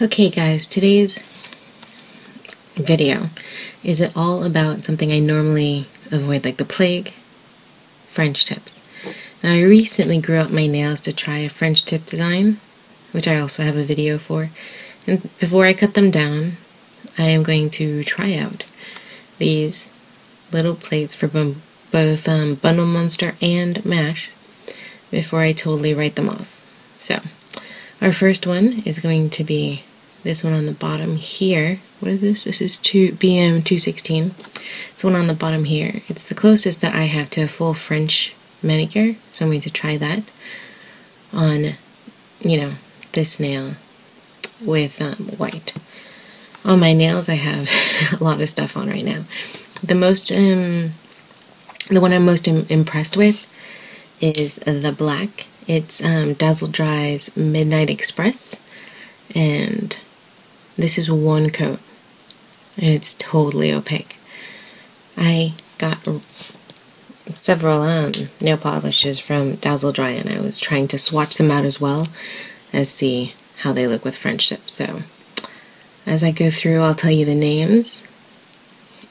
Okay guys, today's video is it all about something I normally avoid like the plague, French tips. Now I recently grew out my nails to try a French tip design, which I also have a video for. And before I cut them down, I am going to try out these little plates for both um, Bundle Monster and MASH before I totally write them off. So, our first one is going to be this one on the bottom here. What is this? This is two, BM216. This one on the bottom here. It's the closest that I have to a full French manicure, so I'm going to try that on, you know, this nail with um, white. On my nails, I have a lot of stuff on right now. The most, um, the one I'm most Im impressed with is the black. It's um, Dazzle Dry's Midnight Express, and this is one coat, and it's totally opaque. I got several um, nail polishes from Dazzle Dry, and I was trying to swatch them out as well and see how they look with French tip. So, as I go through, I'll tell you the names,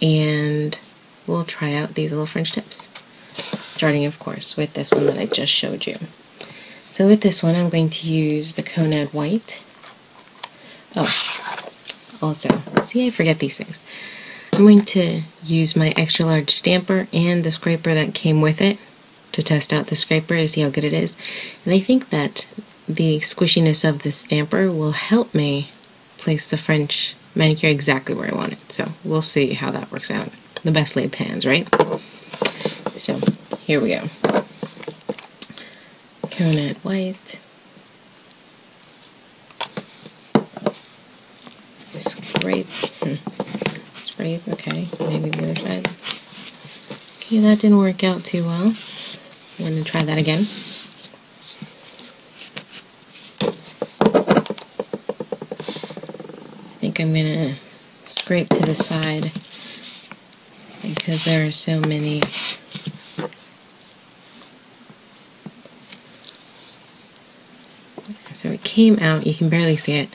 and we'll try out these little French tips. Starting, of course, with this one that I just showed you. So with this one, I'm going to use the Konad White. Oh, also, see, I forget these things. I'm going to use my extra large stamper and the scraper that came with it to test out the scraper to see how good it is. And I think that the squishiness of the stamper will help me place the French manicure exactly where I want it. So we'll see how that works out. The best laid plans, right? So here we go. Konad white. Scrape. Hmm. Okay. Maybe the other side. Okay, that didn't work out too well. I'm going to try that again. I think I'm going to scrape to the side because there are so many so it came out you can barely see it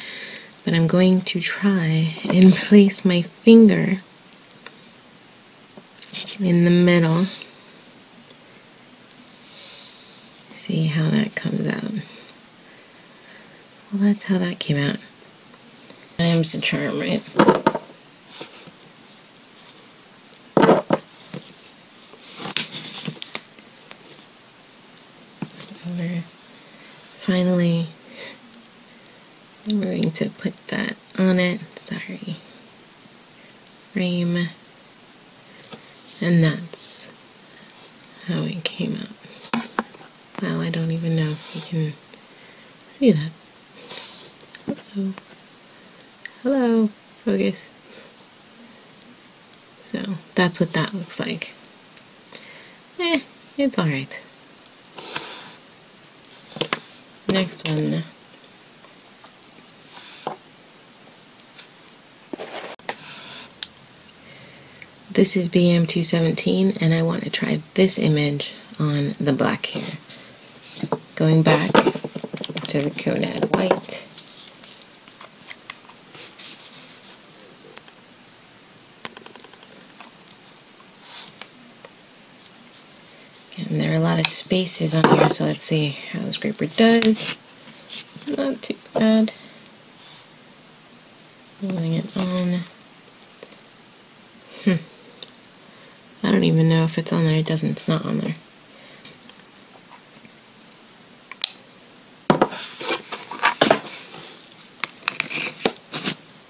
but I'm going to try and place my finger in the middle. See how that comes out. Well that's how that came out. Times the charm right we're finally we're going to put that on it. Sorry. Frame and that's how it came out wow I don't even know if you can see that. Hello. Hello focus. So that's what that looks like. Eh it's alright Next one. This is BM217 and I want to try this image on the black hair. Going back to the Konad white. And there are a lot of spaces on here, so let's see how the scraper does. Not too bad. Pulling it on. Hmm. I don't even know if it's on there. It doesn't. It's not on there.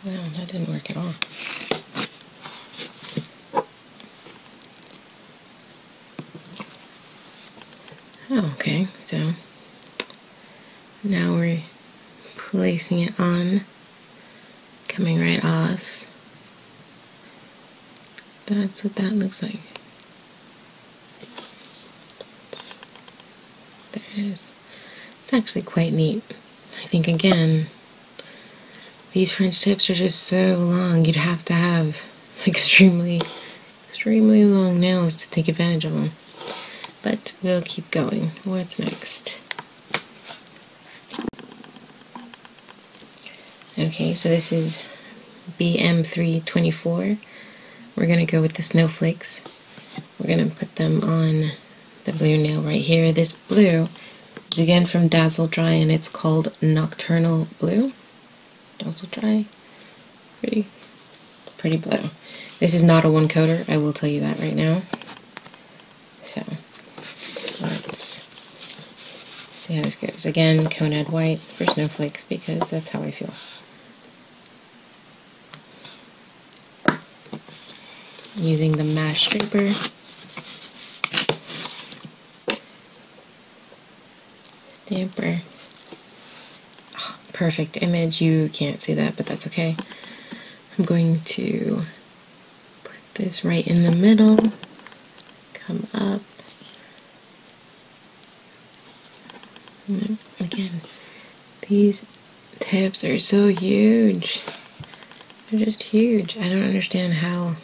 Wow, that didn't work at all. Oh, okay, so now we're placing it on, coming right off. That's what that looks like. There it is. It's actually quite neat. I think again, these French tips are just so long, you'd have to have extremely, extremely long nails to take advantage of them. But we'll keep going. What's next? Okay, so this is BM324. We're going to go with the snowflakes. We're going to put them on the blue nail right here. This blue is again from Dazzle Dry and it's called Nocturnal Blue. Dazzle Dry. Pretty, pretty blue. This is not a one coater, I will tell you that right now. So, let's see how this goes. Again, Konad White for snowflakes because that's how I feel. Using the mash scraper. Stamper. Oh, ah, perfect image. You can't see that, but that's okay. I'm going to put this right in the middle. Come up. Again, these tips are so huge. They're just huge. I don't understand how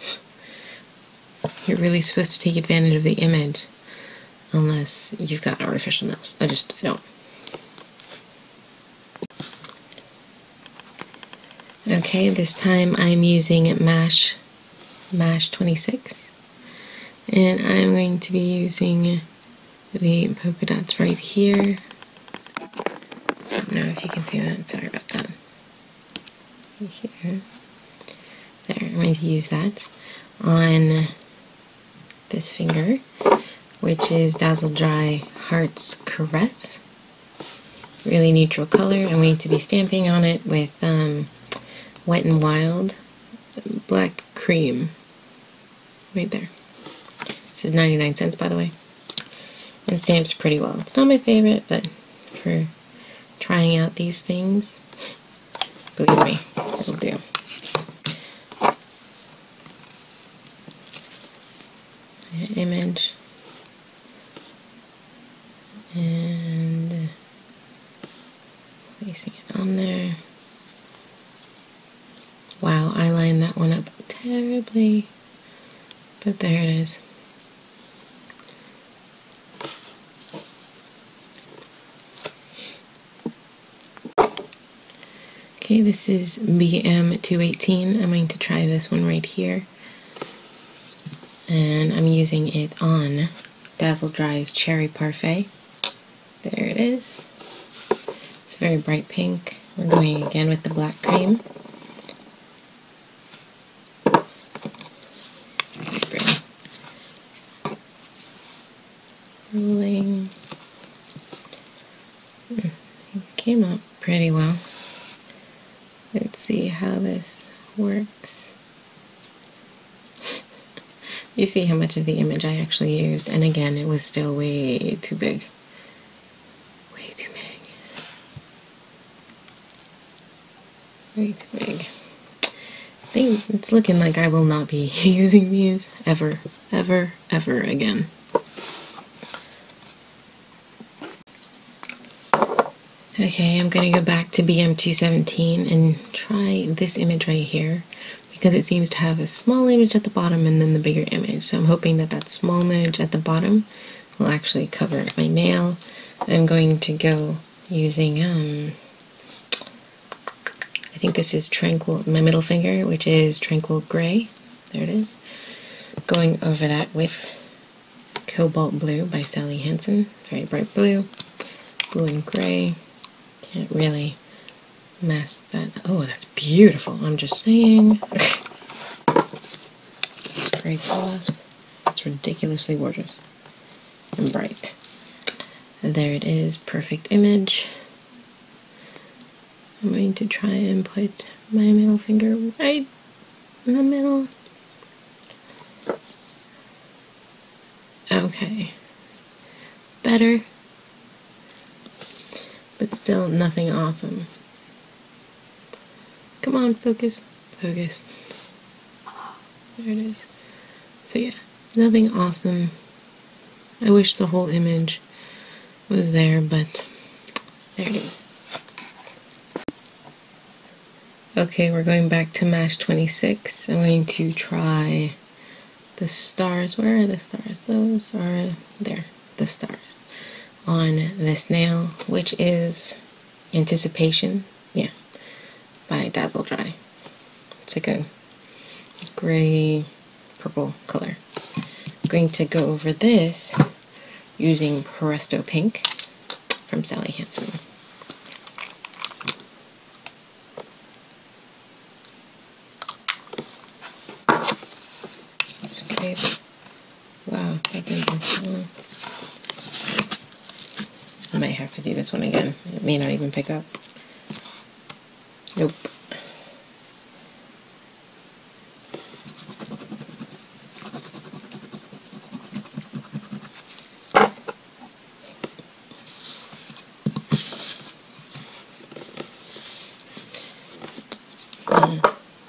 you're really supposed to take advantage of the image unless you've got artificial nails. I just I don't. Okay, this time I'm using MASH, MASH 26. And I'm going to be using the polka dots right here. I don't know if you can see that, sorry about that. Here. There, I'm going to use that on this finger, which is Dazzle Dry Heart's Caress. Really neutral color. I'm going to be stamping on it with um, Wet and Wild Black Cream. Right there. This is 99 cents, by the way. And stamps pretty well. It's not my favorite, but for trying out these things, believe me, it'll do. Image and placing it on there. Wow, I lined that one up terribly, but there it is. Okay, this is BM218. I'm going to try this one right here and I'm using it on Dazzle Dry's Cherry Parfait. There it is. It's very bright pink. We're going again with the black cream. Rolling. Hmm, it came out pretty well. Let's see how this works. You see how much of the image I actually used, and again, it was still way too big. Way too big. Way too big. I think it's looking like I will not be using these ever, ever, ever again. Okay, I'm going to go back to BM217 and try this image right here because it seems to have a small image at the bottom and then the bigger image. So I'm hoping that that small image at the bottom will actually cover my nail. I'm going to go using, um, I think this is Tranquil, my middle finger, which is Tranquil Gray. There it is. Going over that with Cobalt Blue by Sally Hansen. Very bright blue. Blue and gray. Can't really mask that. Oh, that's beautiful. I'm just saying. Spray cloth. It's ridiculously gorgeous and bright. there it is, perfect image. I'm going to try and put my middle finger right in the middle. Okay. Better. But still nothing awesome. Come on, focus. Focus. There it is. So yeah, nothing awesome. I wish the whole image was there, but there it is. Okay, we're going back to MASH 26. I'm going to try the stars. Where are the stars? Those are there, the stars. On this nail, which is Anticipation. Yeah, by Dazzle Dry. It's a gray purple color. I'm going to go over this using Presto Pink from Sally Hansen. I might have to do this one again. It may not even pick up. Nope.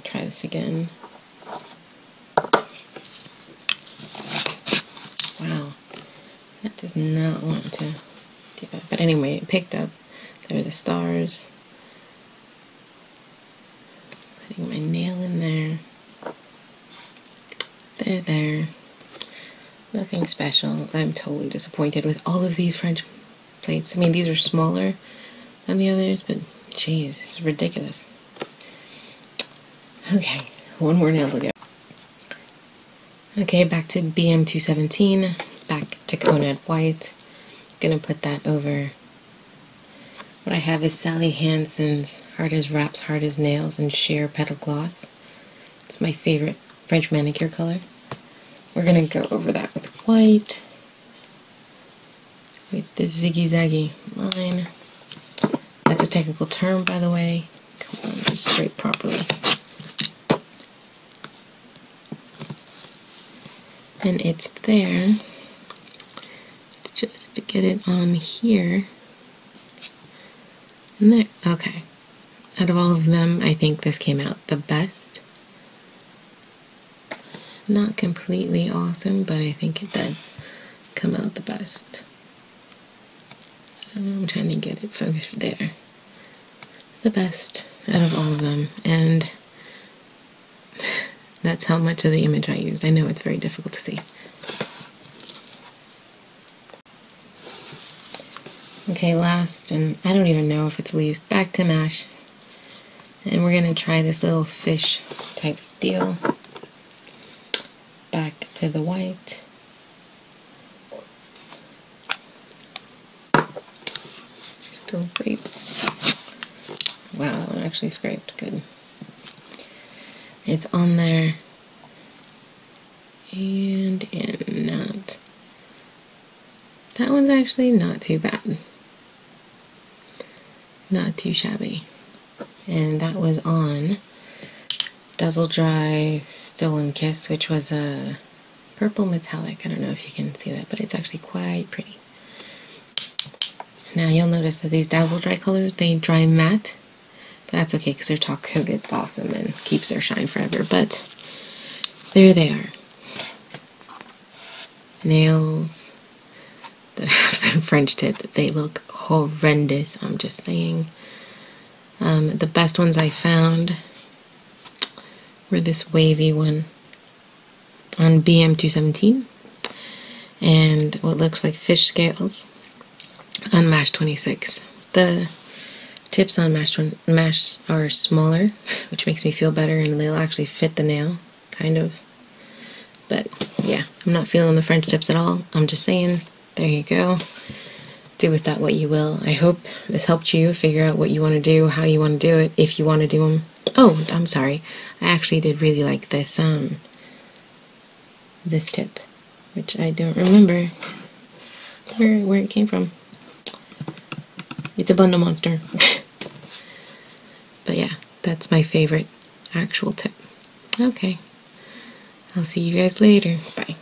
try this again. Wow, that does not want to do that. But anyway, it picked up. There are the stars. Putting my nail in there. There, there. Nothing special. I'm totally disappointed with all of these French plates. I mean, these are smaller than the others, but jeez, it's ridiculous. Okay, one more nail to go. Okay, back to BM217, back to Konad White. Gonna put that over. What I have is Sally Hansen's Hard as Wraps, Hard as Nails and Sheer Petal Gloss. It's my favorite French manicure color. We're gonna go over that with white, with the ziggy zaggy line. That's a technical term, by the way. Come on, just straight properly. and it's there just to get it on here and there okay out of all of them I think this came out the best not completely awesome but I think it did come out the best um, I'm trying to get it focused there the best out of all of them and that's how much of the image I used. I know it's very difficult to see. Okay, last, and I don't even know if it's least, back to MASH. And we're to try this little fish type deal. The white. Scrape. Wow, it actually scraped. Good. It's on there and in not. That one's actually not too bad. Not too shabby. And that was on Dazzle Dry Stolen Kiss, which was a purple metallic. I don't know if you can see that, but it's actually quite pretty. Now you'll notice that these Dazzle Dry colors, they dry matte that's okay because they're top coated awesome and keeps their shine forever. But there they are. Nails that have been French tip. They look horrendous. I'm just saying. Um, the best ones I found were this wavy one on BM217 and what looks like fish scales on MASH 26. The tips on mash, mash are smaller, which makes me feel better, and they'll actually fit the nail, kind of. But yeah, I'm not feeling the French tips at all. I'm just saying, there you go. Do with that what you will. I hope this helped you figure out what you want to do, how you want to do it, if you want to do them. Oh, I'm sorry. I actually did really like this um this tip, which I don't remember where where it came from. It's a bundle monster. but yeah, that's my favorite actual tip. Okay. I'll see you guys later. Bye.